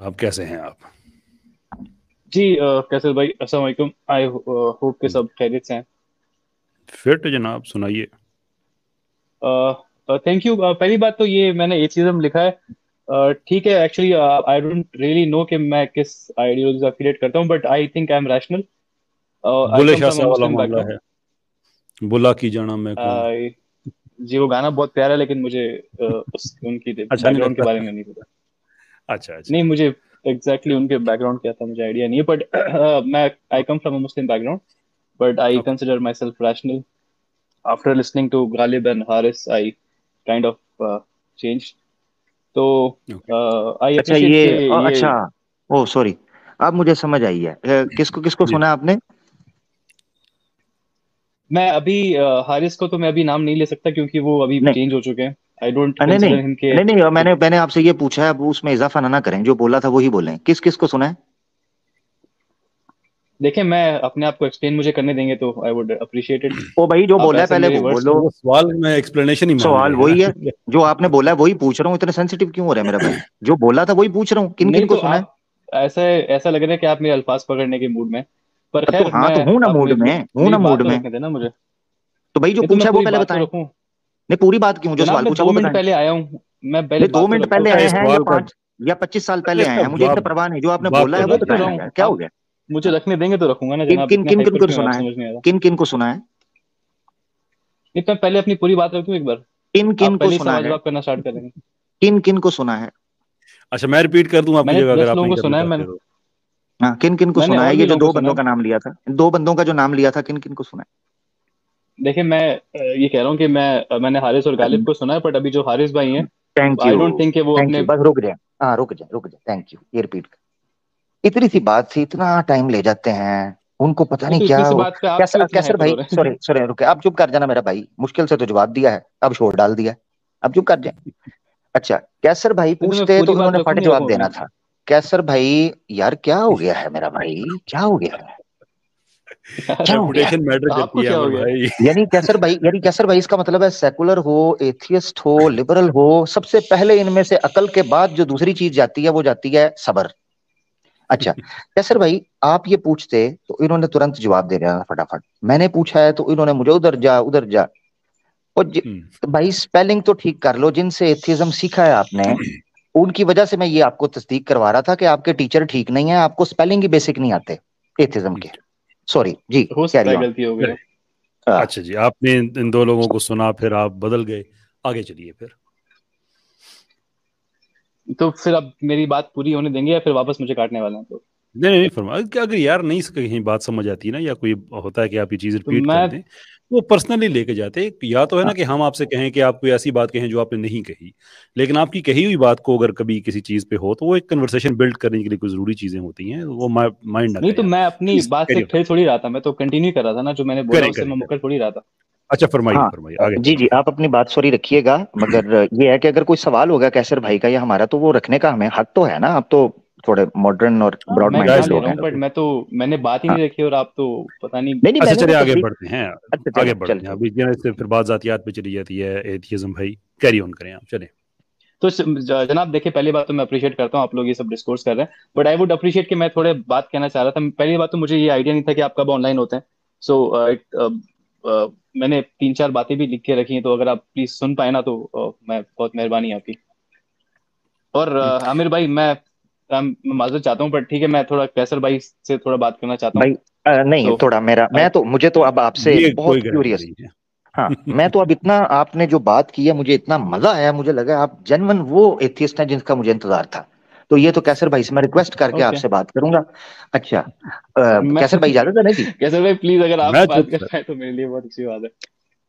आप कैसे हैं आप? जी कैसे भाई? अस्सलाम वालेकुम। आई होप के सब खैरियत से हैं। फिट जनाब सुनाइए। थैंक यू पहली बात तो ये मैंने एथिज्म लिखा है। ठीक है actually I don't really know कि मैं किस आइडियोलॉजी से एफिलिएट करता हूँ but I think I am rational Bulleh Shah साहब वाला मामला है। बुला की जाना मैं uh, जी वो गाना बहुत प्यारा है लेकिन मुझे उस उनकी बैकग्राउंड के बारे में नहीं पता। अच्छा अच्छा। नहीं मुझे एग्जैक्टली exactly उनके बैकग्राउंड क्या था मुझे आइडिया नहीं है बट मैं I come from a Muslim background but I consider myself rational after listening to Ghalib and Haris I kind of change तो आई अच्छा ये, ये अच्छा ओ सॉरी अब मुझे समझ आई है। किसको किसको सुना आपने? मैं अभी हारिस को तो मैं अभी नाम नहीं ले सकता क्योंकि वो अभी चेंज हो चुके हैं। आई डोंट नहीं नहीं नहीं नहीं मैंने मैंने आपसे ये पूछा है अब उसमें इजाफा ना करें जो बोला था वही बोले। किस किस को सुना है? देखिए मैं अपने आप को एक्सप्लेन मुझे करने देंगे तो आई वुड अप्रिशिएट इट ओ भाई जो बोला है पहले वो बोलो। सवाल में एक्सप्लेनेशन ही सवाल वही है। जो आपने बोला है वही पूछ रहा हूँ इतने सेंसिटिव क्यों हो रहे हैं मेरा भाई? जो बोला था वही पूछ रहा हूँ किन किन को तो सुना है? ऐसा ऐसा लग रहा है कि आप मेरे अल्फाज पकड़ने के मूड में पर तो खैर हाँ तो हूँ ना मूड में हूँ ना मूड में। देना मुझे। तो भाई जो पूछा वो पहले बताएँ। नहीं पूरी बात क्यों? जो सवाल पूछा वो मिनट पहले आया हूँ। मैं पहले दो मिनट पहले आए हैं या पाँच या पच्चीस साल पहले आए हैं। मुझे इतना परवाह नहीं जो आपने बोला है वो बताया क्या हो गया? मुझे रखने देंगे तो रखूँगा ना किन किन किन को सुना है? किन किन को सुना है? इतना पहले अपनी पूरी बात रखूँ एक बार? किन किन को सुना है? जवाब करना स्टार्ट करेंगे किन किन को सुना है? अच्छा मैं रिपीट कर दूँ आपकी जगह अगर आपने सुना है मैंने हाँ। किन किन को सुना है? ये जो दो बंदों का नाम लिया था दो बंदों का जो नाम लिया था किन किन को सुना है? देखिए मैं ये कह रहा हूँ कि मैं मैंने हारिस और गालिब को सुना है बट अभी जो हारिस भाई हैं thank you I don't think कि वो अपने बस रुक जाए। हाँ रुक जाए रुक जाए। थैंक यू ये रिपीट कर। इतनी सी बात से इतना टाइम ले जाते हैं। उनको पता नहीं तो क्या कैसर कैसर भाई? सॉरी सॉरी रुके आप चुप कर जाना मेरा भाई। मुश्किल से तो जवाब दिया है। अब शोर डाल दिया अब चुप कर जाए। अच्छा कैसर भाई पूछते तो उन्होंने फट जवाब देना था। कैसर भाई यार क्या हो गया है मेरा भाई? क्या हो गया है? यानी कैसर भाई यानी कैसर भाई इसका मतलब है सेकुलर हो एथियस्ट हो लिबरल हो सबसे पहले इनमें से अकल के बाद जो दूसरी चीज़ जाती है वो जाती है सबर। अच्छा कैसर भाई आप ये पूछते तो इन्होंने तुरंत जवाब दे रहा फटाफट। मैंने पूछा है तो इन्होंने मुझे उधर जा उधर जा। और हम्म। भाई स्पेलिंग तो ठीक कर लो जिनसे एथिज्म सीखा है आपने उनकी वजह से मैं ये आपको तस्दीक करवा रहा था कि आपके टीचर ठीक नहीं है आपको स्पेलिंग ही बेसिक नहीं आते एथिज्म के। सॉरी जी हो सकता है गलती हो गई। हाँ। अच्छा जी आपने इन दो लोगों को सुना फिर आप बदल गए। आगे चलिए फिर। तो फिर अब मेरी बात पूरी होने देंगे या फिर वापस मुझे काटने वाले हैं तो? नहीं नहीं फरमा क्या अगर यार नहीं कहीं बात समझ आती है ना या कोई होता है कि आप ये चीज़ रिपीट तो करते हैं वो पर्सनली लेके जाते या तो है ना हाँ। कि हम आपसे कहें कि आप कोई ऐसी बात कहें जो आपने नहीं कही लेकिन आपकी कही हुई बात को अगर कभी किसी चीज़ पे हो तो वो एक कन्वर्सेशन बिल्ड करने के लिए कुछ ज़रूरी चीज़ें होती हैं वो माइंड नहीं तो मैं अपनी बात से ठेर थोड़ी रहा था मैं तो कंटिन्यू कर रहा था ना जो मैंने बोला उससे मैं मुकर थोड़ी रहा था। अच्छा फरमाइए हाँ, फरमाइए आगे। जी जी आप अपनी बात सॉरी रखिएगा मगर ये है कि अगर कोई सवाल होगा कैसर भाई का या हमारा तो वो रखने का हमें हक तो है ना आप तो थोड़े मॉडर्न और ब्रॉड हाँ, माइंडेड लोग हैं। बट मैं तो मैंने बात ही नहीं हाँ। रखी और आप तो पता नहीं नहीं, नहीं अच्छा चलिए आगे बढ़ते हैं। अच्छा, आगे बढ़ते हैं। अभी से फिर बात जातियात पे चली जाती है एथियज्म भाई। कैरी ऑन करें आप चलें तो जनाब देखिए पहली बात तो मैं अप्रिशिएट करता हूँ आप लोग ये सब डिस्कोर्स कर रहे हैं। बट आई वुड अप्रिशिएट कि मैं थोड़े बात कहना चाह रहा था। पहली बात तो मुझे ये आइडिया नहीं था कि आप कब ऑनलाइन होते हैं। सो so, uh, uh, uh, मैंने तीन चार बातें भी लिख के रखी हैं तो अगर आप प्लीज़ सुन पाए ना तो uh, मैं बहुत मेहरबानी आपकी। और uh, आमिर भाई मैं मैं माजरत चाहता हूँ पर ठीक है मैं थोड़ा कैसर भाई से थोड़ा बात करना चाहता हूँ। भाई नहीं तो, थोड़ा मेरा मैं तो मुझे तो अब आपसे बहुत क्यूरियस हाँ। मैं तो अब इतना आपने जो बात की है मुझे इतना मज़ा आया मुझे लगा आप जनवन वो एथियस्ट हैं जिनका मुझे इंतज़ार था। तो ये तो कैसर भाई से मैं रिक्वेस्ट करके okay. आपसे बात करूँगा। अच्छा आ, कैसर भाई इजाज़त है नहीं कैसर भाई प्लीज़ अगर आप बात कर पाए तो मेरे लिए बहुत अच्छी बात है।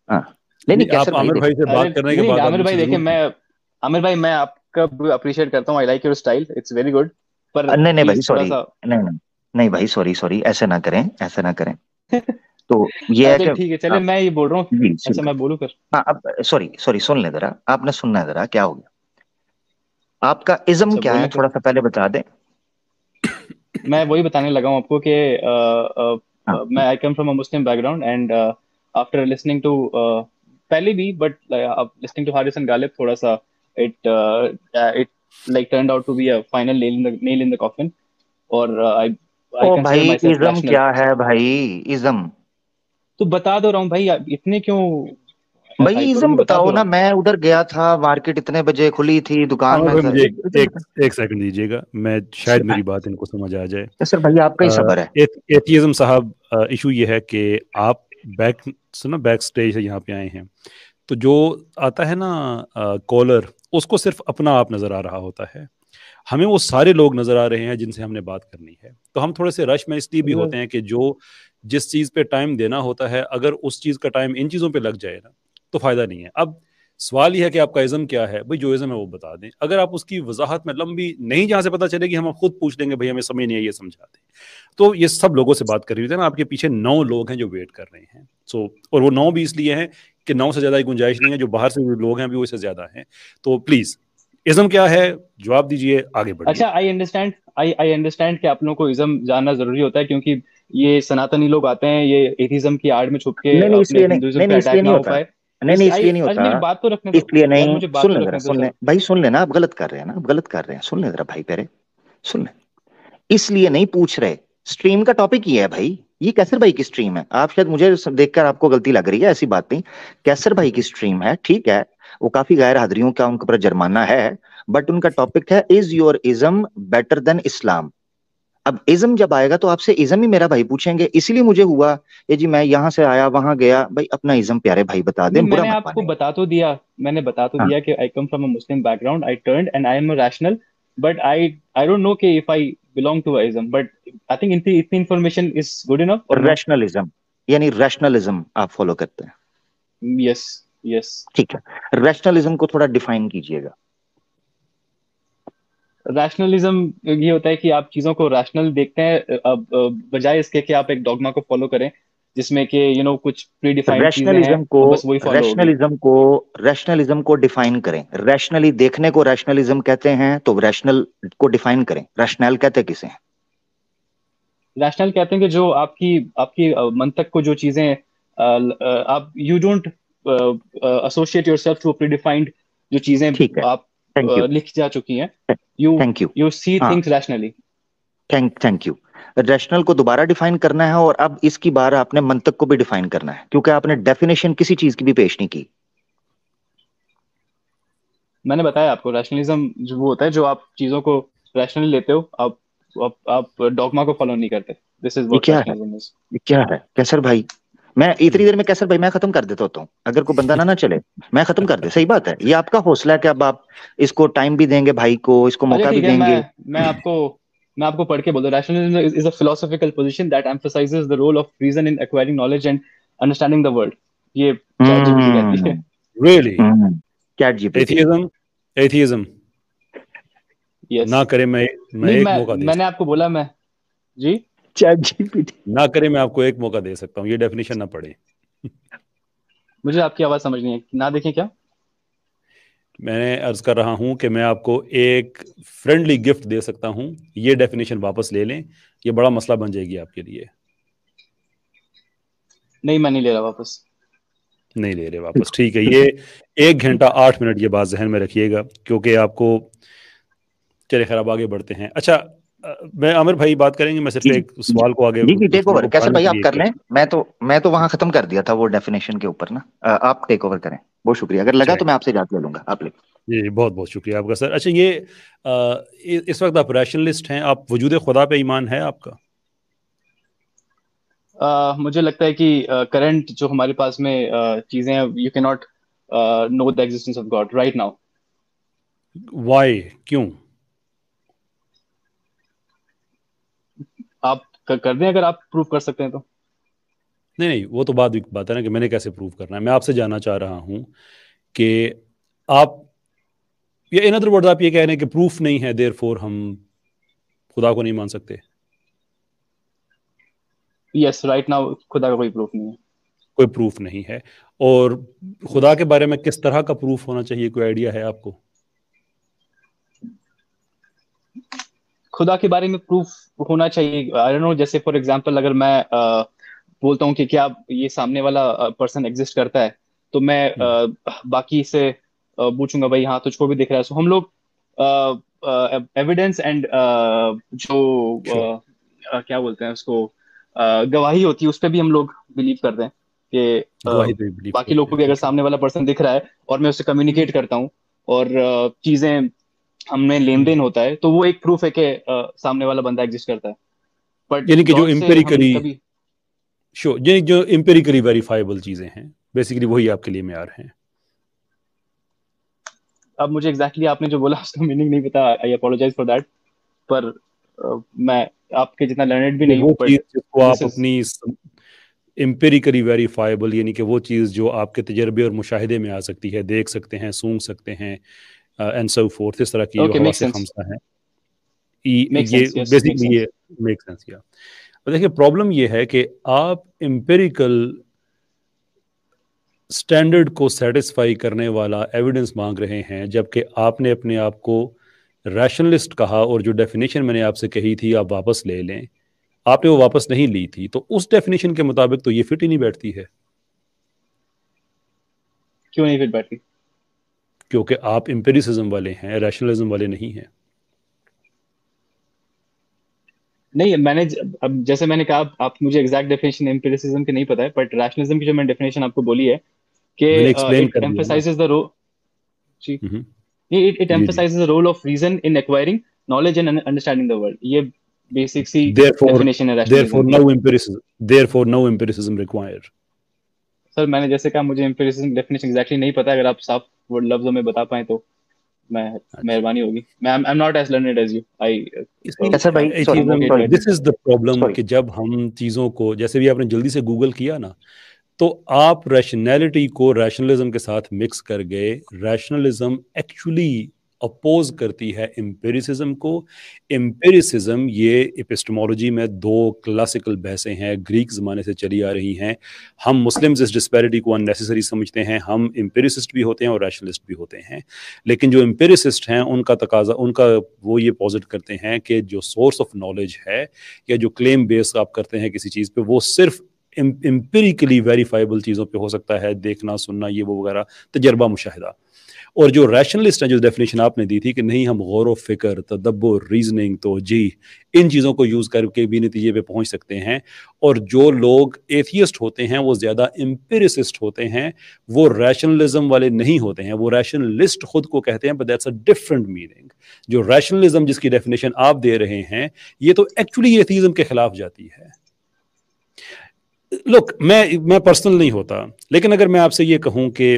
हाँ नहीं नहीं कैसर भाई से बात करने के बाद आमिर भाई देखिए मैं आमिर भाई मैं आप का अप्रिशिएट करता हूँ? I like your style it's very good पर नहीं नहीं भाई सॉरी नहीं नहीं नहीं भाई सॉरी सॉरी ऐसे ना करें ऐसे ना करें. तो ये है कि ठीक है चलिए मैं ये बोल रहा हूँ। अच्छा मैं बोलूँ फिर? हाँ अब सॉरी सॉरी सुन ले जरा। आपने सुनना है जरा क्या हो गया? आपका इज्म अच्छा, क्या है? थोड़ा सा पहले बता दें। मैं वही बताने लगा हूँ आपको कि हाँ। मैं I come from a Muslim background and after listening to पहले भी but listening to Haris and Ghalib थोड़ा सा it uh, it like turned out to be a final nail in the nail in the coffin. Or uh, I I ओ भाई ism क्या है भाई? Ism तो बता दो रहा हूँ भाई इतने क्यों भाई इज्म बताओ ना मैं उधर गया था मार्केट इतने बजे खुली थी दुकान हाँ, में एक एक, एक सेकंड दीजिएगा मैं शायद मेरी बात इनको समझ आ जाए। सर भाई आपका ही सबर है। एथिज्म साहब इशू ये है कि आप बैक सुनो बैक स्टेज से यहाँ पे आए हैं। तो जो आता है ना कॉलर उसको सिर्फ़ अपना आप नज़र आ रहा होता है। हमें वो सारे लोग नज़र आ रहे हैं जिनसे हमने बात करनी है। तो हम थोड़े से रश में इसलिए भी होते हैं कि जो जिस चीज़ पे टाइम देना होता है अगर उस चीज़ का टाइम इन चीज़ों पे लग जाए ना तो फ़ायदा नहीं है। अब सवाल यह है कि आपका इज़म क्या है? भाई जो इज़म है वो बता दें। अगर आप उसकी वजाहत में लंबी नहीं जहाँ से पता चलेगी हम खुद पूछ लेंगे भाई हमें समझ नहीं है ये समझा दें। तो ये सब लोगों से बात कर रही थी ना आपके पीछे नौ लोग हैं जो वेट कर रहे हैं। सो और वो नौ भी इसलिए हैं कि नौ से ज़्यादा गुंजाइश नहीं है जो बाहर से लोग हैं अभी वो इससे ज़्यादा हैं। तो प्लीज़ इज्म क्या है? जवाब दीजिए आगे बढ़िए। अच्छा I understand I I understand कि आप लोगों को इज्म जानना ज़रूरी होता है क्योंकि ये सनातनी लोग आते हैं ये एथिज्म की आड़ में छुप के नहीं नहीं इसलिए नहीं नहीं इसलिए नहीं होता नहीं नहीं इसलिए नहीं होता बात तो रखने इसलिए नहीं सुन ले सुन ले भाई सुन लेना आप गलत कर रहे हैं ना आप गलत कर रहे हैं। सुन ले जरा भाई पहले। सुन ले इसलिए नहीं पूछ रहे। स्ट्रीम का टॉपिक ये है भाई। ये कैसर भाई की स्ट्रीम है। आप शायद मुझे देखकर आपको गलती लग रही है ऐसी बात नहीं। कैसर भाई की स्ट्रीम है ठीक है। वो काफ़ी गैर हाजिरियों का उनके ऊपर जुर्माना है बट उनका टॉपिक है is your ism better than Islam अब इज्म जब आएगा तो आपसे इज्म ही मेरा भाई पूछेंगे। इसीलिए मुझे हुआ ये जी मैं यहाँ से आया वहाँ गया भाई अपना इज्म प्यारे भाई बता दे मैंने आपको बता तो दिया मैंने बता तो हाँ. दिया कि I come from a Muslim background I turn and I am rational but I I don't know कि if I belong ism but i think in इतनी इतनी is good enough or rationalism. यानी रैशनलिज्म आप follow करते हैं। Yes yes ठीक है। Rationalism को थोड़ा डिफाइन कीजिएगा। रैशनलिज्म ये होता है कि आप चीज़ों को रैशनल देखते हैं अब बजाय इसके कि आप एक डॉगमा को फॉलो करें जिसमें कि यू नो कुछ प्री डिफाइंड रैशनलिज्म को रैशनलिज्म को रैशनलिज्म को डिफाइन करें। रैशनली देखने को रैशनलिज्म कहते हैं तो रैशनल को डिफाइन करें। रैशनल कहते किसे हैं? रैशनल कहते हैं कि जो आपकी आपकी मंतक को जो चीज़ें आप you don't associate yourself to pre defined जो चीज़ें आप लिख जा चुकी हैं। You thank you you see things rationally thank thank you rational को दोबारा डिफाइन करना है और अब इसकी बार आपने मंतक को भी डिफाइन करना है क्योंकि आपने डेफिनेशन किसी चीज़ की भी पेश नहीं की। मैंने बताया आपको रैशनलिज्म जो वो होता है जो आप चीज़ों को रैशनली लेते हो आप आप, आप डॉगमा को फॉलो नहीं करते। दिस इज़ व्हाट क्या है? क्या है? कैसर भाई मैं इतनी देर में कैसर भाई मैं खत्म कर देता होता हूँ। अगर कोई बंदा ना ना चले मैं खत्म कर दे सही बात है। ये आपका हौसला है कि अब आप इसको टाइम भी देंगे भाई को इसको मौका भी देंगे। मैं, मैं आपको मैं आपको पढ़ के बोल रहा rationalism is a philosophical position that emphasizes the role of reason in acquiring knowledge and understanding the world ये चैट जीपीटी कहती है। Really ChatGPT atheism atheism yes ना करे मैं मैं एक मैं, मौका दे मैंने आपको बोला मैं। जी? चैट जीपीटी ना करे मैं आपको एक मौका दे सकता हूँ ये डेफिनेशन ना पढ़े। मुझे आपकी आवाज़ समझ नहीं है ना देखें क्या? मैंने अर्ज़ कर रहा हूँ कि मैं आपको एक फ्रेंडली गिफ्ट दे सकता हूँ। ये डेफिनेशन वापस ले लें। ये बड़ा मसला बन जाएगी आपके लिए। नहीं मैं नहीं ले रहा वापस। नहीं ले रहे वापस। ठीक है ये एक घंटा आठ मिनट ये बात जहन में रखिएगा क्योंकि आपको चले खराब आगे बढ़ते हैं। अच्छा मैं आमिर भाई बात करेंगे मैं सिर्फ़ एक सवाल को आगे जी टेक ओवर कैसे भाई आप कर लें? मैं तो मैं तो वहाँ खत्म कर दिया था वो डेफिनेशन के ऊपर ना। आप टेक ओवर करें। बहुत शुक्रिया। अगर लगा तो मैं आपसे इजाज़त ले लूँगा। आप ले। जी बहुत बहुत शुक्रिया आपका सर। अच्छा ये आ, इस वक्त आप रैशनलिस्ट हैं आप वजूद खुदा पे ईमान है आपका? uh, मुझे लगता है कि करंट जो हमारे पास में चीज़ें हैं you can not know the existence of God right now why क्यों? आप कर दें अगर आप प्रूव कर सकते हैं तो? नहीं नहीं वो तो बात बात है ना कि मैंने कैसे प्रूव करना है। मैं आपसे जानना चाह रहा हूँ कि आप ये इन अदर वर्ड आप ये कह रहे हैं कि प्रूफ नहीं है देर फोर हम खुदा को नहीं मान सकते। यस राइट नाउ खुदा का कोई प्रूफ नहीं है। कोई प्रूफ नहीं है। और खुदा के बारे में किस तरह का प्रूफ होना चाहिए? कोई आइडिया है आपको? खुदा के बारे में प्रूफ होना चाहिए। आई डोंट नो जैसे फॉर एग्जांपल अगर मैं uh, बोलता हूँ कि क्या ये सामने वाला पर्सन एग्जिस्ट करता है तो मैं uh, बाकी से पूछूँगा भाई हाँ तुझको भी दिख रहा है। सो so, हम लोग एविडेंस एंड जो sure. uh, क्या बोलते हैं उसको गवाही होती है उस पर भी हम लोग बिलीव करते हैं कि बाकी लोग को भी अगर सामने वाला पर्सन दिख रहा है और मैं उससे कम्युनिकेट करता हूँ और चीज़ें हमने लेन देन होता है तो वो एक प्रूफ है कि सामने वाला बंदा एग्जिस्ट करता है। बट यानी कि जो इम्पेरिकली शो यानी जो इम्पेरिकली वेरीफाइबल चीज़ें हैं बेसिकली वही आपके लिए मैार हैं। अब मुझे एग्जैक्टली exactly आपने जो बोला उसका मीनिंग नहीं पता आई अपोलोजाइज फॉर दैट पर uh, मैं आपके जितना लर्नेड भी नहीं वो चीज़ जिसको आप अपनी इम्पेरिकली वेरीफाइबल यानी कि वो चीज़ जो आपके तजर्बे और मुशाहिदे में आ सकती है देख सकते हैं सूंघ सकते हैं एंड सो फोर्थ इस तरह की okay, जो से खमसा है ये बेसिकली ये मेक सेंस या देखिए प्रॉब्लम ये है कि आप इम्पेरिकल स्टैंडर्ड को सेटिस्फाई करने वाला एविडेंस मांग रहे हैं जबकि आपने अपने आप को रैशनलिस्ट कहा और जो डेफिनेशन मैंने आपसे कही थी आप वापस ले लें। आपने वो वापस नहीं ली थी तो उस डेफिनेशन के मुताबिक तो ये फिट ही नहीं बैठती है। क्यों नहीं फिट बैठती? क्योंकि आप इंपेरिसिज्म वाले हैं रैशनलिज्म वाले नहीं हैं। नहीं मैंने अब जैसे मैंने कहा आप मुझे एग्जैक्ट डेफिनेशन एम्पिरिसिज्म की नहीं पता है बट रैशनलिज्म की जो मैंने डेफिनेशन आपको बोली है कि it emphasises the role ji. It it emphasizes the role of reason in acquiring knowledge and understanding the world ये बेसिक सी डेफिनेशन है therefore no empiricism therefore no empiricism required sir मैंने जैसे कहा मुझे एम्पिरिसिज्म डेफिनेशन एग्जैक्टली नहीं पता अगर आप साफ़ वर्ड लफ्जों में बता पाए तो मैं अच्छा। मेहरबानी होगी। मैं I am not as learned as you I अच्छा भाई दिस इज़ द प्रॉब्लम कि जब हम चीज़ों को जैसे भी आपने जल्दी से गूगल किया ना तो आप रैशनैलिटी को रैशनलिज्म के साथ मिक्स कर गए रैशनलिज्म एक्चुअली अपोज करती है एम्पेरिसिज्म को। एम्पेरिसिज्म ये एपिस्टमोलॉजी में दो क्लासिकल बहसें हैं ग्रीक ज़माने से चली आ रही हैं। हम मुस्लिम इस डिस्पैरिटी को अननेसेसरी समझते हैं, हम एम्पेरिसिस्ट भी होते हैं और रैशनलिस्ट भी होते हैं। लेकिन जो एम्पेरिसिस्ट हैं, उनका तकाजा, उनका वो ये पॉजिट करते हैं कि जो सोर्स ऑफ़ नॉलेज है, या जो क्लेम बेस आप करते हैं किसी चीज़ पर वो सिर्फ़ एम्पेरिकली वेरीफाइबल चीज़ों पे हो सकता है, देखना, सुनना, ये वो वगैरह तजर्बा मुशाहिदा और जो रैशनलिस्ट है, जो डेफिनेशन आपने दी थी कि नहीं, हम गौर व फ़िक्र, तदब्बर रीजनिंग तो जी इन चीज़ों को यूज़ करके भी नतीजे पे पहुँच सकते हैं। और जो लोग एथियस्ट होते हैं, वो ज़्यादा एम्पेरिसिस्ट होते हैं, वो रैशनलिज्म वाले नहीं होते हैं, वो रैशनलिस्ट खुद को कहते हैं but that's a different meaning जो रैशनलिज्म जिसकी डेफिनेशन आप दे रहे हैं, ये तो एक्चुअली एथिज्म के खिलाफ जाती है। लुक मैं मैं पर्सनल नहीं होता, लेकिन अगर मैं आपसे ये कहूँ कि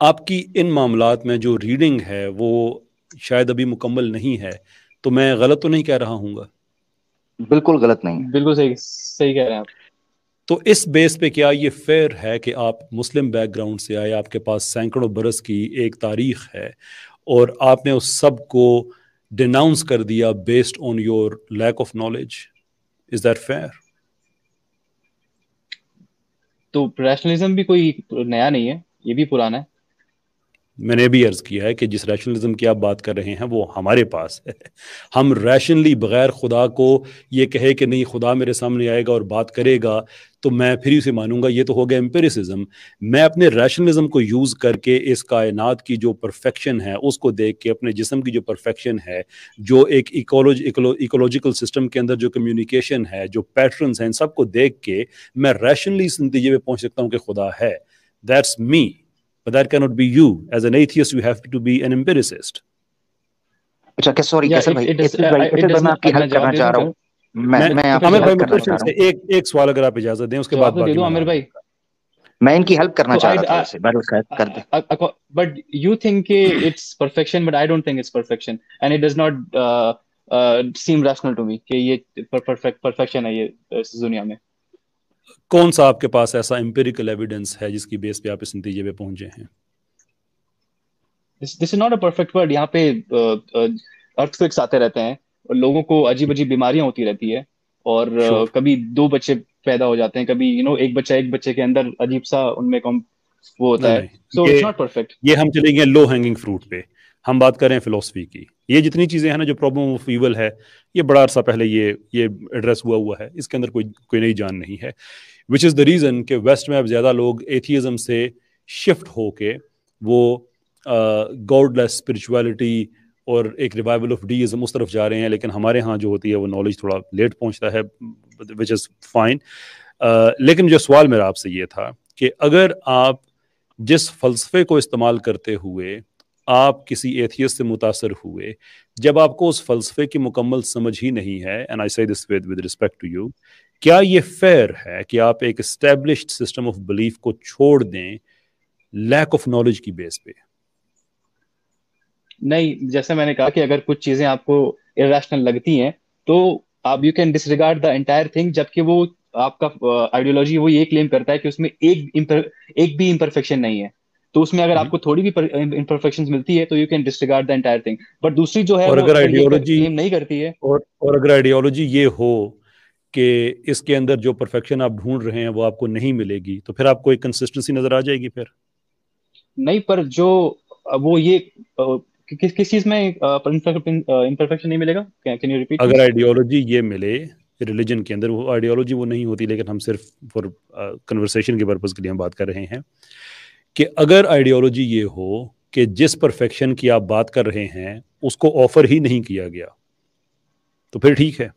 आपकी इन मामलात में जो रीडिंग है वो शायद अभी मुकम्मल नहीं है तो मैं गलत तो नहीं कह रहा हूँ बिल्कुल गलत नहीं बिल्कुल सही सही कह रहे हैं आप। तो इस बेस पे क्या ये फेयर है कि आप मुस्लिम बैकग्राउंड से आए आपके पास सैकड़ों बरस की एक तारीख है और आपने उस सबको डिनाउंस कर दिया based on your lack of knowledge is that fair तो रैशनलिज्म भी कोई नया नहीं है ये भी पुराना है। मैंने भी अर्ज़ किया है कि जिस रैशनलिज्म की आप बात कर रहे हैं, वो हमारे पास है। हम रैशनली बगैर खुदा को ये कहे कि नहीं, खुदा मेरे सामने आएगा और बात करेगा तो मैं फिर उसे मानूँगा। ये तो हो गया एम्पेरिसिज्म मैं अपने रैशनलिज्म को यूज़ करके इस कायनात की जो परफेक्शन है, उसको देख के, अपने जिसम की जो परफेक्शन है, जो एक इकोलॉज इकोलॉजिकल सिस्टम के अंदर जो कम्युनिकेशन है, जो पैटर्न्स हैं, इन सबको देख के मैं रैशनली इस नतीजे पे पहुँच सकता हूँ कि खुदा है। That's me but that cannot be you. As an atheist you have to be an empiricist. अच्छा क्या सॉरी कैसे भाई इतने भाई इतने भाई मैं आपकी हेल्प करना चाह रहा हूँ। मैं मैं आमिर भाई क्वेश्चन से एक एक सवाल अगर आप इजाज़त दें उसके बाद बाकी दे आमिर भाई। मैं इनकी हेल्प करना चाह रहा था वैसे मैं उसका कर दे। But you think it's perfection but I don't think it's perfection and it does not seem rational to me कि ये परफेक्ट परफेक्शन है ये इस दुनिया में। कौन सा आपके पास ऐसा एम्पेरिकल एविडेंस है जिसकी बेस पे आप इस नतीजे पे पहुँचे हैं? This is not a perfect word यहाँ पे अर्थक्वेक्स आते रहते हैं और लोगों को अजीब अजीब बीमारियाँ होती रहती है और sure. कभी दो बच्चे पैदा हो जाते हैं कभी यू you नो know, एक बच्चा एक बच्चे के अंदर अजीब सा उनमें कम वो होता है। सो इट्स नॉट परफेक्ट ये हम चलेंगे लो हैंगिंग फ्रूट पे। हम बात करें फिलोसफी की। ये जितनी चीज़ें हैं ना जो प्रॉब्लम ऑफ़ ईवल है ये बड़ा अरसा पहले ये ये एड्रेस हुआ हुआ है। इसके अंदर कोई कोई नई जान नहीं है। विच इज़ द रीज़न कि वेस्ट में अब ज़्यादा लोग एथिज़म से शिफ्ट हो के वो गॉडलेस uh, स्पिरिचुअलिटी और एक रिवाइवल ऑफ़ डीइज्म उस तरफ़ जा रहे हैं लेकिन हमारे यहाँ जो होती है वो नॉलेज थोड़ा लेट पहुँचता है विच इज़ फाइन लेकिन जो सवाल मेरा आपसे ये था कि अगर आप जिस फलसफे को इस्तेमाल करते हुए आप किसी एथियस से मुतासर हुए, जब आपको उस फलसफे की मुकम्मल समझ ही नहीं है and I say this with with respect to you क्या ये फेयर है कि आप एक स्टेब्लिश्ड सिस्टम ऑफ़ बिलीफ को छोड़ दें लैक ऑफ़ नॉलेज की बेस पे? नहीं, जैसे मैंने कहा कि अगर कुछ चीज़ें आपको इरेशनल लगती हैं तो आप you can disregard the entire thing जबकि वो आपका आइडियोलॉजी वो ये क्लेम करता है कि उसमें एक एक भी इम्परफेक्शन नहीं है। तो उसमें अगर हम्म। आपको थोड़ी भी इम्परफेक्शन मिलती है तो you can disregard the entire thing but दूसरी जो है और अगर आइडियोलॉजी नहीं करती है। और और अगर आइडियोलॉजी ये हो कि इसके अंदर जो परफेक्शन आप ढूंढ रहे हैं वो आपको नहीं मिलेगी तो फिर आपको एक कंसिस्टेंसी नज़र आ जाएगी फिर। नहीं पर जो वो ये कि, किस किस चीज़ में इम्परफेक्शन नहीं मिलेगा? कैन यू रिपीट अगर आइडियोलॉजी ये मिले रिलीजन के अंदर वो आइडियोलॉजी वो नहीं होती लेकिन हम सिर्फ़ फॉर कन्वर्सेशन के पर्पज के लिए हम बात कर रहे हैं। कि अगर आइडियोलॉजी ये हो कि जिस परफेक्शन की आप बात कर रहे हैं उसको ऑफ़र ही नहीं किया गया तो फिर ठीक है।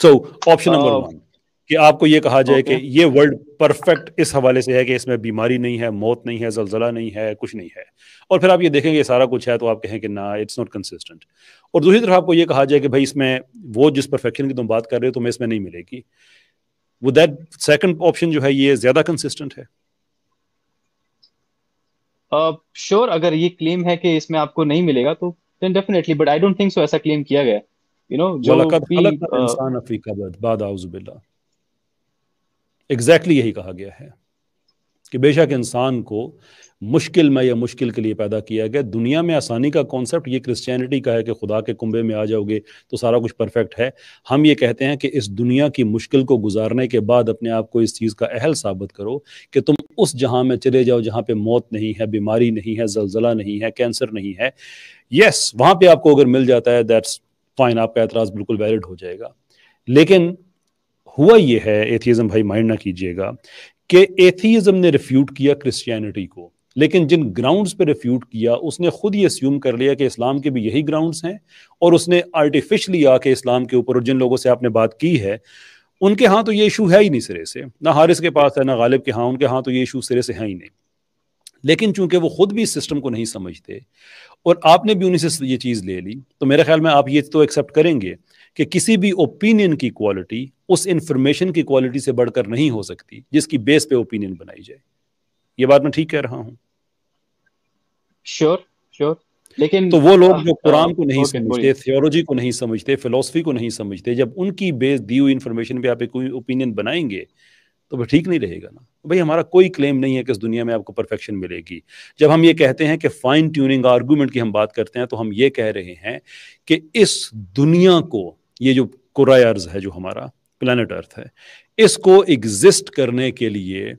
सो ऑप्शन नंबर वन कि आपको ये कहा जाए okay. कि ये वर्ल्ड परफेक्ट इस हवाले से है कि इसमें बीमारी नहीं है मौत नहीं है जलजला नहीं है कुछ नहीं है। और फिर आप ये देखेंगे सारा कुछ है तो आप कहें कि ना इट्स नॉट कंसिस्टेंट और दूसरी तरफ़ आपको ये कहा जाए कि भाई इसमें वो जिस परफेक्शन की तुम बात कर रहे हो तुम्हें इसमें नहीं मिलेगी। वो दैट सेकंड ऑप्शन जो है ये ज़्यादा कंसिस्टेंट है। श्योर uh, sure, अगर ये क्लेम है कि इसमें आपको नहीं मिलेगा तो then definitely but I don't think so ऐसा क्लेम किया गया। यू नो जो भी इंसान अफ्रीका बाद आउजुबिल्ला एग्जैक्टली यही कहा गया है। कि बेशक इंसान को मुश्किल में या मुश्किल के लिए पैदा किया गया। दुनिया में आसानी का कॉन्सेप्ट ये क्रिश्चियनिटी का है कि खुदा के कुंबे में आ जाओगे तो सारा कुछ परफेक्ट है। हम ये कहते हैं कि इस दुनिया की मुश्किल को गुजारने के बाद अपने आप को इस चीज़ का अहल साबित करो कि तुम उस जहाँ में चले जाओ जहाँ पे मौत नहीं है, बीमारी नहीं है, जलजला नहीं है कैंसर नहीं है। यस वहाँ पर आपको अगर मिल जाता है दैट्स फाइन आपका एतराज़ बिल्कुल वैलिड हो जाएगा। लेकिन हुआ ये है एथिज्म भाई, माइंड ना कीजिएगा कि एथीज़म ने रिफ्यूट किया क्रिश्चियनिटी को। लेकिन जिन ग्राउंड्स पे रिफ्यूट किया, उसने खुद ही अस्यूम कर लिया कि इस्लाम के भी यही ग्राउंड्स हैं, और उसने आर्टिफिशली आके इस्लाम के ऊपर, और जिन लोगों से आपने बात की है, उनके यहाँ तो ये इशू है ही नहीं सिरे से। ना हारिस के पास है, ना गालिब के हाँ उनके यहाँ तो ये इशू सिरे से है ही नहीं। लेकिन चूँकि वो खुद भी इस सिस्टम को नहीं समझते, और आपने भी उन्हीं से ये चीज़ ले ली तो मेरे ख्याल में आप ये तो एक्सेप्ट करेंगे कि किसी भी ओपिनियन की क्वालिटी उस इंफॉर्मेशन की क्वालिटी से बढ़कर नहीं हो सकती जिसकी बेस पे ओपिनियन बनाई जाए। ये बात मैं ठीक कह रहा हूँ। श्योर श्योर लेकिन तो वो लोग जो कुरान को नहीं समझते थियोलॉजी को नहीं समझते फिलोसफी को नहीं समझते जब उनकी बेस दी हुई इन्फॉर्मेशन पे आप एक कोई ओपिनियन बनाएँगे तो वह ठीक नहीं रहेगा ना। भाई हमारा कोई क्लेम नहीं है कि इस दुनिया में आपको परफेक्शन मिलेगी। जब हम ये कहते हैं कि फाइन ट्यूनिंग आर्गूमेंट की हम बात करते हैं तो हम ये कह रहे हैं कि इस दुनिया को ये जो कुरायर्स है, जो हमारा प्लानट अर्थ है, इसको एग्जिस्ट करने के लिए,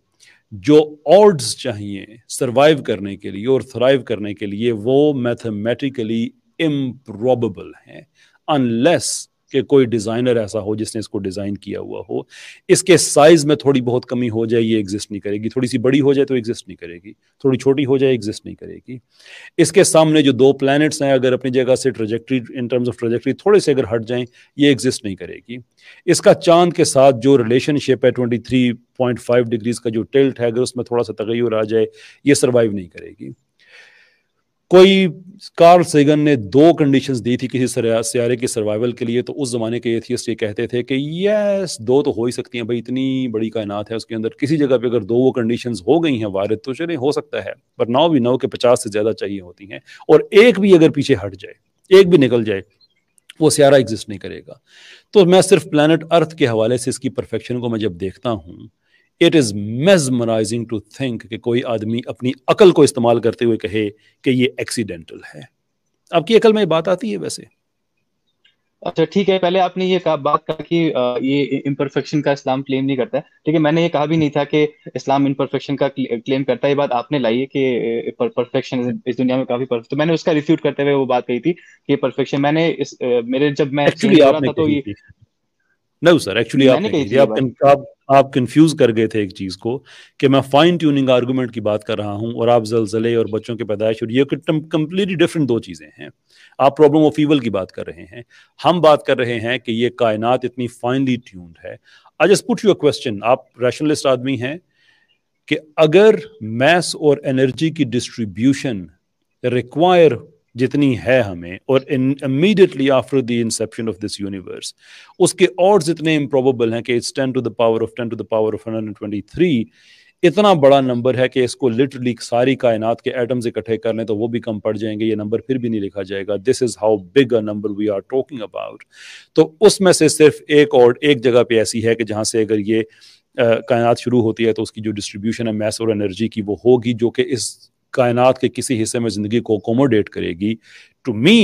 जो ऑर्ड्स चाहिए सर्वाइव करने के लिए और थ्राइव करने के लिए, वो मैथमेटिकली इम्प्रॉबल हैं अनलेस कि कोई डिज़ाइनर ऐसा हो जिसने इसको डिज़ाइन किया हुआ हो। इसके साइज़ में थोड़ी बहुत कमी हो जाए, ये एग्जिस्ट नहीं करेगी। थोड़ी सी बड़ी हो जाए तो एग्जिस्ट नहीं करेगी। थोड़ी छोटी हो जाए एग्जिस्ट नहीं करेगी। इसके सामने जो दो प्लैनेट्स हैं, अगर अपनी जगह से trajectory in terms of trajectory थोड़े से अगर हट जाएँ, ये एग्जिस्ट नहीं करेगी। इसका चाँद के साथ जो रिलेशनशिप है twenty three point five degrees का जो टिल्ट है, अगर उसमें थोड़ा सा तगैर आ जाए, ये सर्वाइव नहीं करेगी। कोई कार्ल सेगन ने दो कंडीशंस दी थी किसी सियारे की सर्वाइवल के लिए तो उस जमाने के एथियस्ट ये कहते थे कि यस दो तो हो ही सकती हैं भाई, इतनी बड़ी कायनात है उसके अंदर। किसी जगह पे अगर दो वो कंडीशंस हो गई हैं, वारिद तो चले हो सकता है। पर नाउ भी नौ के पचास से ज़्यादा चाहिए होती हैं। और एक भी अगर पीछे हट जाए, एक भी निकल जाए, वो सियारा एग्जिस्ट नहीं करेगा। तो मैं सिर्फ़ प्लानट अर्थ के हवाले से इसकी परफेक्शन को मैं जब देखता हूँ it is mesmerizing to think कि कोई आदमी अपनी अकल को इस्तेमाल करते हुए कहे कि ये एक्सीडेंटल है। आपकी अकल में बात आती है वैसे? अच्छा ठीक है। पहले आपने ये कहा बात कहा कि ये इम्परफेक्शन का इस्लाम क्लेम नहीं करता है। ठीक है मैंने ये कहा भी नहीं था कि इस्लाम इम्परफेक्शन का क्लेम करता है। ये बात आपने लाई है कि परफेक्शन इस दुनिया में काफ़ी परफेक्ट तो मैंने उसका रिफ्यूट करते हुए वो बात कही थी कि परफेक्शन मैंने इस मेरे जब मैं एक्चुअली था तो ये नो सर एक्चुअली आप, आप आप कंफ्यूज कर गए थे एक चीज़ को कि मैं फाइन ट्यूनिंग आर्गुमेंट की बात कर रहा हूँ और आप जलजले और बच्चों की पैदाइश और ये कंप्लीटली डिफरेंट दो चीज़ें हैं। आप प्रॉब्लम ऑफ़ ईवल की बात कर रहे हैं। हम बात कर रहे हैं कि ये कायनात इतनी फाइनली ट्यून्ड है। I just put your question आप रैशनलिस्ट आदमी हैं कि अगर मैस और एनर्जी की डिस्ट्रीब्यूशन रिक्वायर जितनी है हमें, और immediately after the inception of this universe उसके और इतने इम्प्रोबेबल हैं कि it's ten to the power of ten to the power of hundred twenty three इतना बड़ा नंबर है कि इसको लिटरली सारी कायनात के एटम्स इकट्ठे कर लें तो वो भी कम पड़ जाएँगे, ये नंबर फिर भी नहीं लिखा जाएगा। This is how big a number we are talking about तो उसमें से सिर्फ़ एक और, एक जगह पे ऐसी है कि जहाँ से अगर ये कायनात शुरू होती है तो उसकी जो डिस्ट्रीब्यूशन है मैस और एनर्जी की वो होगी, जो कि इस कायनात के किसी हिस्से में ज़िंदगी को अकोमोडेट करेगी। To me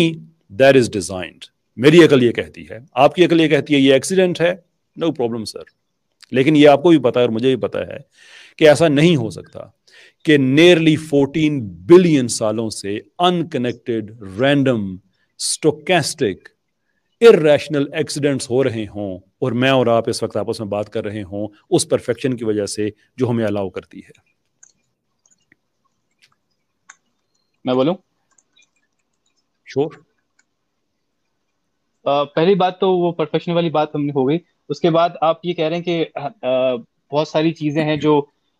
that is designed मेरी अकल ये कहती है। आपकी अकल ये कहती है, ये एक्सीडेंट है। नो प्रॉब्लम सर लेकिन ये आपको भी पता है और मुझे भी पता है कि ऐसा नहीं हो सकता कि नियरली 14 बिलियन सालों से unconnected random stochastic irrational accidents हो रहे हों और मैं और आप इस वक्त आपस में बात कर रहे हों, उस परफेक्शन की वजह से जो हमें अलाउ करती है। मैं बोलूँ? श्योर पहली बात तो वो परफेक्शन वाली बात हमने हो गई। उसके बाद आप ये कह रहे हैं कि बहुत सारी चीज़ें हैं जो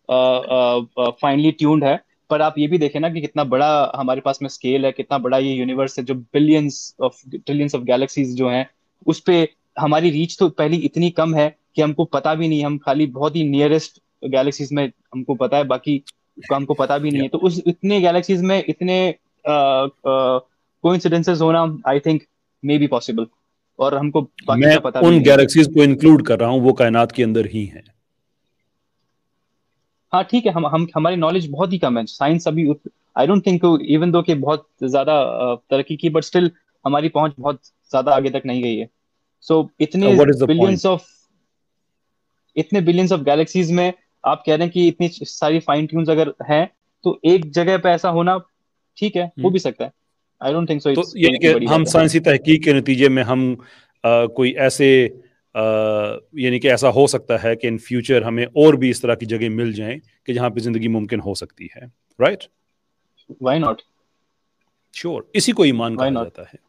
फाइनली ट्यून्ड है। पर आप ये भी देखें ना कि कितना बड़ा हमारे पास में स्केल है कितना बड़ा ये यूनिवर्स है जो billions of trillions of galaxies जो हैं उस पे हमारी रीच तो पहली इतनी कम है कि हमको पता भी नहीं। हम खाली बहुत ही नियरेस्ट गैलेक्सीज में हमको पता है। बाकी हमको पता भी नहीं है। तो उस इतने गैलेक्सीज में इतने कोइंसिडेंसेस होना I think may be possible और हमको बाकी मैं पता उन गैलेक्सीज को इंक्लूड कर रहा हूँ वो कायनात के अंदर ही है। हाँ ठीक है हम हम हमारी नॉलेज बहुत ही कम है। साइंस अभी आई डोंट थिंक इवन दो कि बहुत ज़्यादा तरक्की की बट स्टिल हमारी पहुँच बहुत ज़्यादा आगे तक नहीं गई है। सो so, इतने बिलियंस ऑफ़ इतने बिलियंस ऑफ़ गैलेक्सीज में आप कह रहे हैं कि इतनी सारी फाइन ट्यून्स अगर हैं तो एक जगह पे ऐसा होना ठीक है हो हम्म। भी सकता है। आई डोंट थिंक सो तो ये कि हम साइंसी तहकीक के नतीजे में हम आ, कोई ऐसे यानी कि ऐसा हो सकता है कि इन फ्यूचर हमें और भी इस तरह की जगह मिल जाए कि जहाँ पे ज़िंदगी मुमकिन हो सकती है राइट व्हाई नॉट श्योर इसी को ईमान कहा जाता है।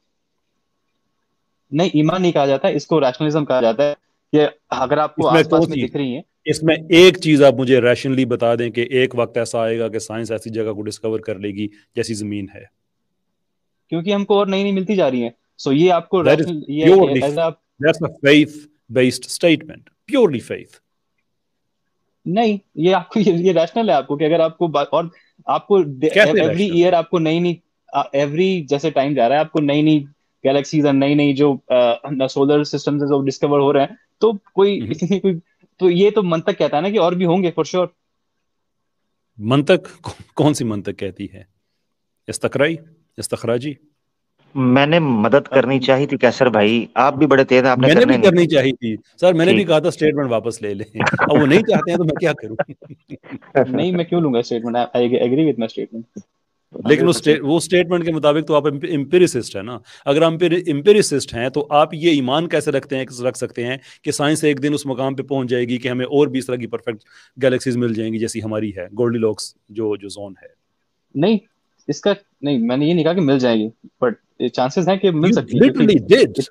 नहीं ईमान नहीं कहा जाता इसको रैशनलिज्म कहा जाता है कि अगर आपको आसपास में दिख रही है इसमें एक चीज़ आप मुझे रैशनली बता दें कि एक वक्त ऐसा आएगा कि साइंस ऐसी जगह को डिस्कवर कर लेगी जैसी ज़मीन है। क्योंकि हमको और नई नई मिलती जा रही है। सो so ये आपको faith based statement purely faith नहीं ये आपको ये, ये रैशनल है आपको कि अगर आपको और आपको एवरी ईयर आपको नई नई एवरी जैसे टाइम जा रहा है आपको नई नई गैलेक्सीज और नई नई जो सोलर सिस्टम जो डिस्कवर हो रहे हैं तो कोई हम्म। कोई तो ये तो मंतक कहता है ना कि और भी होंगे फॉर श्योर मंतक? कौन सी मंतक कहती है? इस्तकराई? इस्तखराजी? मैंने मदद करनी चाहिए थी कैसर भाई। आप भी बड़े तेज आपने मैंने भी करनी चाहिए थी। सर मैंने भी कहा था स्टेटमेंट वापस ले लें। अब वो नहीं चाहते हैं तो मैं क्या करूँ? नहीं मैं क्यों लूँगा statement I agree with my statement लेकिन उस स्टे, वो स्टेटमेंट के मुताबिक तो आप इम्पेरिसिस्ट है ना। अगर हम इम्पेरिसिस्ट हैं तो आप ये ईमान कैसे रखते हैं रख सकते हैं कि साइंस एक दिन उस मकाम पे पहुँच जाएगी कि हमें और भी इस तरह की परफेक्ट गैलेक्सीज मिल जाएँगी जैसी हमारी है गोल्डी लॉक्स जो जो जोन है। नहीं इसका नहीं मैंने ये नहीं कहा कि मिल जाएगी बट चांसेस हैं कि मिल सकती है literally did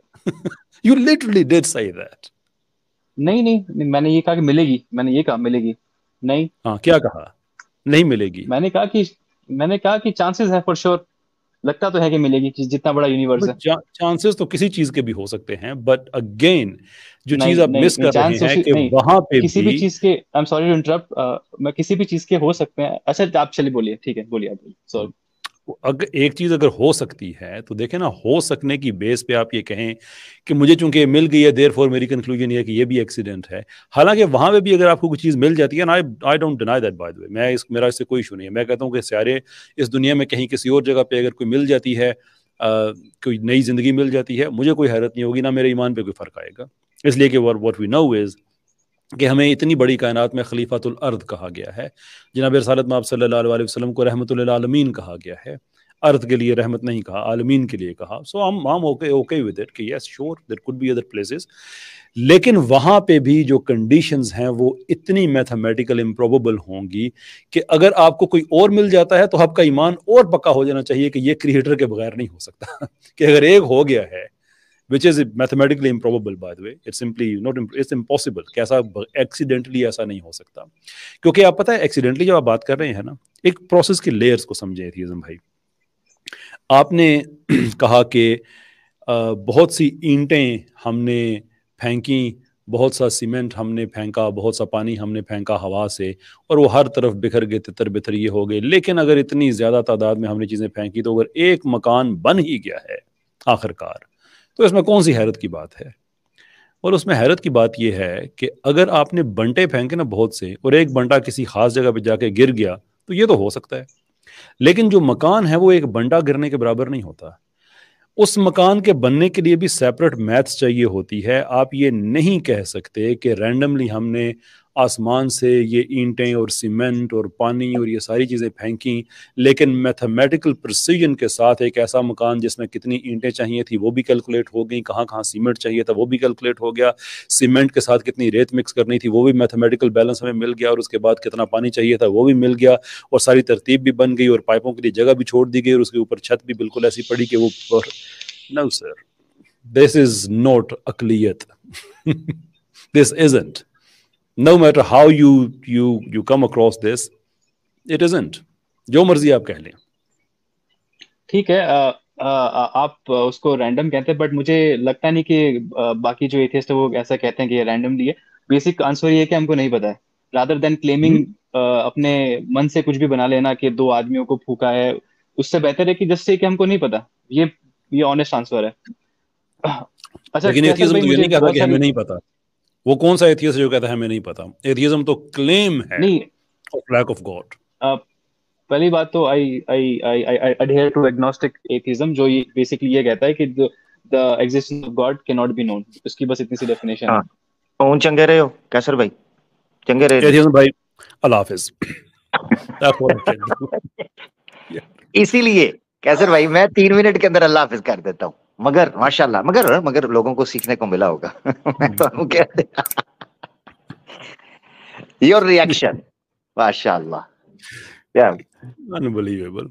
you literally did say that नहीं नहीं मैंने ये कहा कि मिलेगी मैंने ये कहा मिलेगी नहीं। हाँ क्या कहा? नहीं मिलेगी। मैंने कहा कि मैंने कहा कि चांसेस है फॉर श्योर लगता तो है कि मिलेगी कि जितना बड़ा यूनिवर्स है। चांसेस तो किसी चीज़ के भी हो सकते हैं बट अगेन जो चीज़ आप मिस कर रहे हैं कि वहाँ पे किसी भी चीज़ के I am sorry to interrupt मैं किसी भी चीज़ के हो सकते हैं। अच्छा आप चलिए बोलिए ठीक है बोलिए आप सॉरी अगर एक चीज़ अगर हो सकती है तो देखें ना हो सकने की बेस पे आप ये कहें कि मुझे चूँकि मिल गई है देर फॉर मेरी कंक्लूजन ये कि ये भी एक्सीडेंट है। हालाँकि वहाँ पे भी अगर आपको कुछ चीज़ मिल जाती है ना I I don't deny that by the way मैं इस मेरा इससे कोई इशू नहीं है। मैं कहता हूँ कि सारे इस दुनिया में कहीं किसी और जगह पर अगर कोई मिल जाती है आ, कोई नई ज़िंदगी मिल जाती है मुझे कोई हैरत नहीं होगी ना मेरे ईमान पे कोई फ़र्क आएगा। इसलिए कि वॉट वी नो इज़ कि हमें इतनी बड़ी कायनात में खलीफातुल अर्द कहा गया है। जनाब रसालत माब सल्लल्लाहु अलैहि वसल्लम को रहमतुल आलमीन कहा गया है। अर्थ के लिए रहमत नहीं कहा, आलमीन के लिए कहा। सो हम हम ओके ओके विद इट कि yes sure there could be other places लेकिन वहाँ पे भी जो कंडीशंस हैं, वो इतनी मैथमेटिकल इम्प्रोबेबल होंगी कि अगर आपको कोई और मिल जाता है तो आपका ईमान और पक्का हो जाना चाहिए कि ये क्रिएटर के बगैर नहीं हो सकता। कि अगर एक हो गया है which is mathematically improbable the way it's simply not it's impossible कैसा एक्सीडेंटली ऐसा नहीं हो सकता। क्योंकि आप पता है एक्सीडेंटली जब आप बात कर रहे हैं ना, एक प्रोसेस की लेयर्स को समझे एथिज्म भाई। आपने कहा कि बहुत सी ईंटें हमने फेंकी, बहुत सा सीमेंट हमने फेंका, बहुत सा पानी हमने फेंका हवा से, और वो हर तरफ़ बिखर गए, तितर बितर ये हो गए। लेकिन अगर इतनी ज़्यादा तादाद में हमने चीज़ें फेंकी तो अगर एक मकान बन ही गया है, आखिरकार तो इसमें कौन सी हैरत की बात है? और उसमें हैरत की बात यह है कि अगर आपने बंटे फेंके ना बहुत से और एक बंटा किसी खास जगह पर जाके गिर गया तो ये तो हो सकता है। लेकिन जो मकान है, वो एक बंटा गिरने के बराबर नहीं होता। उस मकान के बनने के लिए भी सेपरेट मैथ्स चाहिए होती है। आप ये नहीं कह सकते कि रैंडमली हमने आसमान से ये ईंटें और सीमेंट और पानी और ये सारी चीज़ें फेंकी, लेकिन मैथमेटिकल प्रोसीजन के साथ एक ऐसा मकान जिसमें कितनी ईंटें चाहिए थी, वो भी कैलकुलेट हो गई, कहाँ कहाँ सीमेंट चाहिए था वो भी कैलकुलेट हो गया, सीमेंट के साथ कितनी रेत मिक्स करनी थी वो भी मैथमेटिकल बैलेंस हमें मिल गया और उसके बाद कितना पानी चाहिए था वो भी मिल गया और सारी तरतीब भी बन गई और पाइपों के लिए जगह भी छोड़ दी गई और उसके ऊपर छत भी बिल्कुल ऐसी पड़ी कि वो no sir this is not अकलियत this isn't no matter how you you you come across this it isn't. जो मर्ज़ी आप कह लें। ठीक है आ, आ, आप उसको रैंडम कहते हैं बट मुझे लगता नहीं कि बाकी जो एथियस्ट है वो ऐसा कहते हैं कि ये रैंडमली है। बेसिक आंसर ये है कि हमको नहीं पता है। रादर देन क्लेमिंग अपने मन से कुछ भी बना लेना कि दो आदमियों को फूका है उससे बेहतर है कि जस्ट कि हमको नहीं पता। ये ये ऑनेस्ट आंसर है। अच्छा लेकिन एथियज्म तो ये नहीं कहता कि हमें नहीं पता। वो कौन सा एथियस जो कहता है हमें नहीं पता एथियज्म तो क्लेम है नहीं। ऑफ़ लैक ऑफ़ गॉड पहली बात तो I I I I adhere to agnostic atheism जो ये बेसिकली ये कहता है कि the existence of God can not be known इसकी बस इतनी सी डेफिनेशन है। कौन चंगे रहे हो कैसर भाई? चंगे रहे एथियज्म भाई अल्लाह हाफिज। इसीलिए कैसर भाई मैं तीन मिनट के अंदर अल्लाह हाफिज कर देता हूँ। मगर माशाल्लाह मगर मगर लोगों को सीखने को मिला होगा। मैं तो योर रिएक्शन माशाल्लाह। Yeah. unbelievable